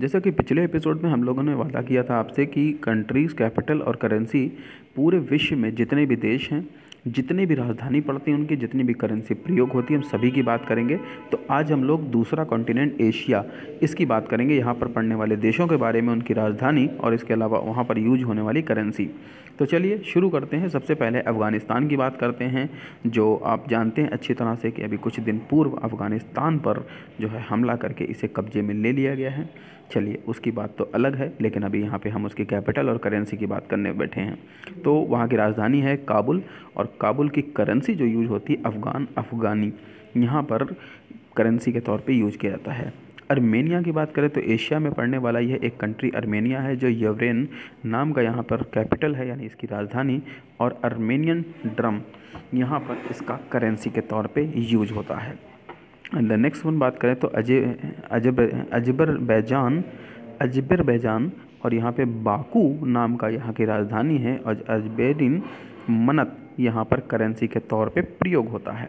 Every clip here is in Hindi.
जैसा कि पिछले एपिसोड में हम लोगों ने वादा किया था आपसे कि कंट्रीज़, कैपिटल और करेंसी पूरे विश्व में जितने भी देश हैं, जितनी भी राजधानी पड़ती है उनकी जितनी भी करेंसी प्रयोग होती है, हम सभी की बात करेंगे। तो आज हम लोग दूसरा कॉन्टिनेंट, एशिया, इसकी बात करेंगे। यहाँ पर पड़ने वाले देशों के बारे में, उनकी राजधानी और इसके अलावा वहाँ पर यूज़ होने वाली करेंसी। तो चलिए शुरू करते हैं। सबसे पहले अफ़गानिस्तान की बात करते हैं, जो आप जानते हैं अच्छी तरह से कि अभी कुछ दिन पूर्व अफ़गानिस्तान पर जो है हमला करके इसे कब्जे में ले लिया गया है। चलिए, उसकी बात तो अलग है, लेकिन अभी यहाँ पे हम उसकी कैपिटल और करेंसी की बात करने बैठे हैं। तो वहाँ की राजधानी है काबुल, और काबुल की करेंसी जो यूज़ होती है अफ़गान, अफ़गानी, यहाँ पर करेंसी के तौर पे यूज़ किया जाता है। अर्मेनिया की बात करें तो एशिया में पड़ने वाला यह एक कंट्री अर्मेनिया है, जो यवरेन नाम का यहाँ पर कैपिटल है, यानी इसकी राजधानी, और अर्मेनियन ड्रम यहाँ पर इसका करेंसी के तौर पे यूज़ होता है। एंड द नेक्स्ट वन बात करें तो अजय, अजब, अजबर बैजान अजबर बैजान और यहाँ पे बाकू नाम का यहाँ की राजधानी है और अजबेरिन मनत यहाँ पर करेंसी के तौर पे प्रयोग होता है।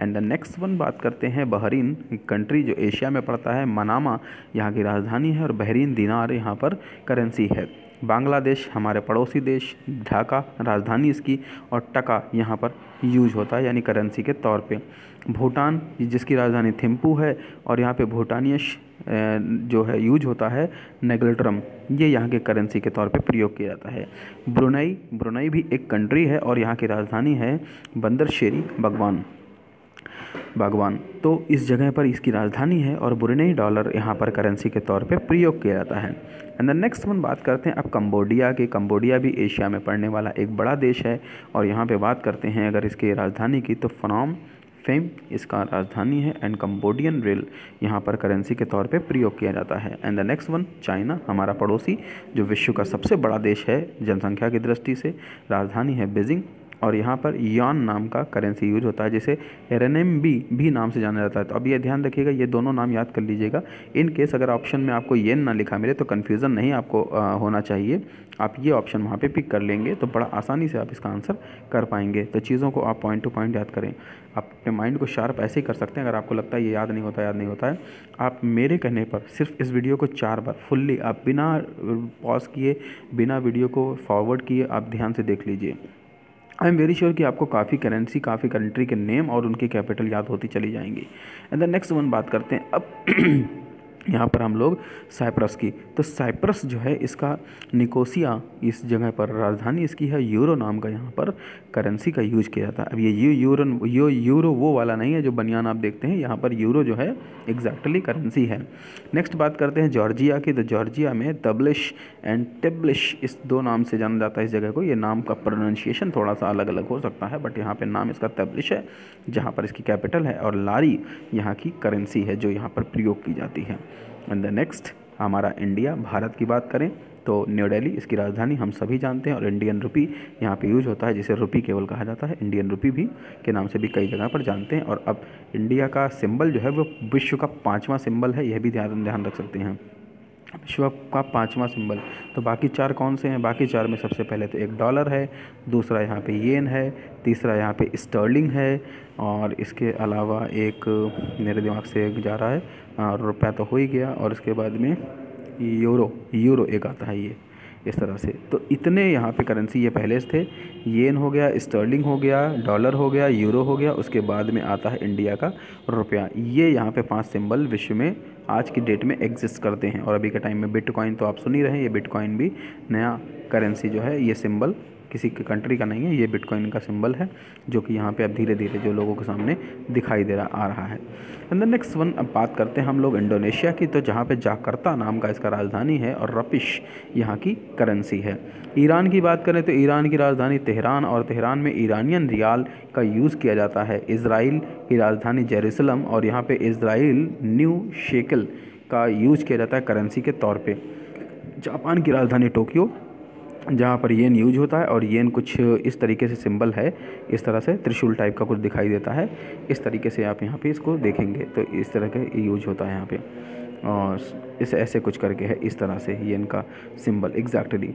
एंड द नेक्स्ट वन बात करते हैं बहरीन कंट्री जो एशिया में पड़ता है, मनामा यहाँ की राजधानी है और बहरीन दिनार यहाँ पर करेंसी है। बांग्लादेश, हमारे पड़ोसी देश, ढाका, राजधानी इसकी और टका यहाँ पर यूज़ होता है, यानी करेंसी के तौर पे। भूटान, जिसकी राजधानी थिम्पू है, और यहाँ पे भूटानियश जो है, यूज़ होता है, नेगल्ट्रम। ये यहाँ के करेंसी के तौर पे प्रयोग किया जाता है। ब्रुनई ब्रुनई भी एक कंट्री है, और यहाँ की राजधानी है बंदर शेरी भगवान। बागवान तो इस जगह पर इसकी राजधानी है और बुरनई डॉलर यहाँ पर करेंसी के तौर पे प्रयोग किया जाता है। एंड द नेक्स्ट वन बात करते हैं, अब कम्बोडिया की। कम्बोडिया भी एशिया में पड़ने वाला एक बड़ा देश है और यहाँ पे बात करते हैं अगर इसके राजधानी की तो फनॉम फेम इसका राजधानी है एंड कम्बोडियन रेल यहाँ पर करेंसी के तौर पे प्रयोग किया जाता है। And the next one China हमारा पड़ोसी, जो विश्व का सबसे बड़ा देश है जनसंख्या की दृष्टि से, राजधानी है बीजिंग और यहाँ पर यॉन नाम का करेंसी यूज़ होता है जिसे बी भी नाम से जाना जाता है। तो अब ये ध्यान रखिएगा ये दोनों नाम याद कर लीजिएगा। इन केस अगर ऑप्शन में आपको येन ना लिखा मिले तो कन्फ्यूज़न नहीं आपको आ, होना चाहिए। आप ये ऑप्शन वहाँ पे पिक कर लेंगे तो बड़ा आसानी से आप इसका आंसर कर पाएँगे। तो चीज़ों को आप पॉइंट टू पॉइंट याद करें। आप अपने माइंड को शार्प ऐसे ही कर सकते हैं अगर आपको लगता है ये याद नहीं होता याद नहीं होता है। आप मेरे कहने पर सिर्फ़ इस वीडियो को चार बार फुल्ली आप बिना पॉज किए बिना वीडियो को फॉरवर्ड किए आप ध्यान से देख लीजिए। आई एम वेरी श्योर कि आपको काफ़ी करेंसी काफ़ी कंट्री के नेम और उनके कैपिटल याद होती चली जाएँगी। एंड द नेक्स्ट वन बात करते हैं। अब यहाँ पर हम लोग साइप्रस की। तो साइप्रस जो है, इसका निकोसिया इस जगह पर, राजधानी इसकी है, यूरो नाम का यहाँ पर करेंसी का यूज़ किया जाता है। अब ये यू यूरो यो यूरो वो वाला नहीं है जो बनियान आप देखते हैं, यहाँ पर यूरो जो है एग्जैक्टली करेंसी है। नेक्स्ट बात करते हैं जॉर्जिया की। तो जॉर्जिया में तबलिश एंड टेबलिश, इस दो नाम से जाना जाता है इस जगह को। ये नाम का प्रोनाउंसिएशन थोड़ा सा अलग अलग हो सकता है बट यहाँ पर नाम इसका तबलिश है, जहाँ पर इसकी कैपिटल है, और लारी यहाँ की करेंसी है, जो यहाँ पर प्रयोग की जाती है। एंड द नेक्स्ट हमारा इंडिया भारत की बात करें तो न्यू डेली इसकी राजधानी हम सभी जानते हैं और इंडियन रुपी यहाँ पे यूज़ होता है, जिसे रुपी केवल कहा जाता है। इंडियन रुपी भी के नाम से भी कई जगह पर जानते हैं। और अब इंडिया का सिंबल जो है, वो विश्व का पाँचवा सिंबल है, यह भी ध्यान ध्यान रख सकते हैं। विश्व का पाँचवा सिंबल। तो बाकी चार कौन से हैं? बाकी चार में सबसे पहले तो एक डॉलर है, दूसरा यहाँ पे येन है, तीसरा यहाँ पे स्टर्लिंग है और इसके अलावा एक मेरे दिमाग से एक जा रहा है रुपया तो हो ही गया और इसके बाद में यूरो यूरो एक आता है ये, इस तरह से। तो इतने यहाँ पे करेंसी ये पहले से थे, येन हो गया, स्टर्लिंग हो गया, डॉलर हो गया, यूरो हो गया, उसके बाद में आता है इंडिया का रुपया। ये यहाँ पे पाँच सिंबल विश्व में आज की डेट में एग्जिस्ट करते हैं। और अभी के टाइम में बिटकॉइन तो आप सुन ही रहे हैं, ये बिटकॉइन भी नया करेंसी जो है, ये सिंबल किसी के कंट्री का नहीं है, ये बिटकॉइन का सिंबल है, जो कि यहाँ पे अब धीरे धीरे जो लोगों के सामने दिखाई दे रहा, आ रहा है। एंड द नेक्स्ट वन अब बात करते हैं हम लोग इंडोनेशिया की तो जहाँ पे जाकर्ता नाम का इसका राजधानी है और रपिश यहाँ की करेंसी है। ईरान की बात करें तो ईरान की राजधानी तेहरान और तेहरान में ईरानियन रियाल का यूज़ किया जाता है। इसराइल की राजधानी जेरूसलम और यहाँ पे इसराइल न्यू शेकल का यूज़ किया जाता है करेंसी के तौर पे। जापान की राजधानी टोक्यो जहाँ पर येन यूज़ होता है और येन कुछ इस तरीके से सिंबल है, इस तरह से त्रिशूल टाइप का कुछ दिखाई देता है। इस तरीके से आप यहाँ पे इसको देखेंगे तो इस तरह का यूज़ होता है यहाँ पे। इस, ऐसे कुछ करके है, इस तरह से ये इनका सिंबल एग्जैक्टली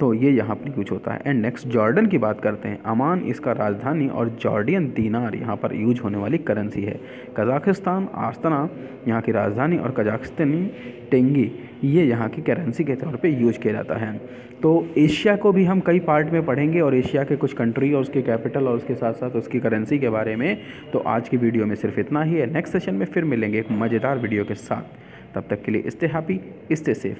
तो ये यहाँ पर यूज़ होता है। एंड नेक्स्ट जॉर्डन की बात करते हैं। अमान इसका राजधानी और जॉर्डियन दीनार यहाँ पर यूज़ होने वाली करेंसी है। कजाकिस्तान, आस्तना, यहाँ की राजधानी और कजाकिस्तानी टेंगी, ये यहाँ की करेंसी के तौर पे यूज़ किया जाता है। तो एशिया को भी हम कई पार्ट में पढ़ेंगे और एशिया के कुछ कंट्री और उसके कैपिटल और उसके साथ साथ उसकी करेंसी के बारे में। तो आज की वीडियो में सिर्फ़ इतना ही है। नेक्स्ट सेशन में फिर मिलेंगे एक मज़ेदार वीडियो के साथ। तब तक के लिए स्टे हैप्पी स्टे सेफ़।